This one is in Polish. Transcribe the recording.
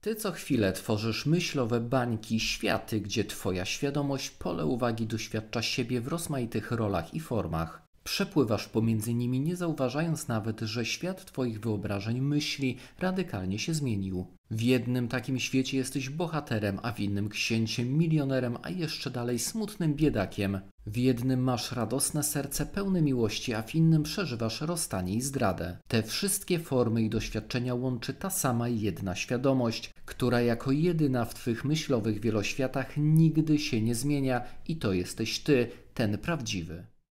Ty co chwilę tworzysz myślowe bańki, światy, gdzie twoja świadomość pole uwagi doświadcza siebie w rozmaitych rolach i formach. Przepływasz pomiędzy nimi, nie zauważając nawet, że świat Twoich wyobrażeń, myśli radykalnie się zmienił. W jednym takim świecie jesteś bohaterem, a w innym księciem, milionerem, a jeszcze dalej smutnym biedakiem. W jednym masz radosne serce pełne miłości, a w innym przeżywasz rozstanie i zdradę. Te wszystkie formy i doświadczenia łączy ta sama jedna świadomość, która jako jedyna w Twych myślowych wieloświatach nigdy się nie zmienia i to jesteś Ty, ten prawdziwy.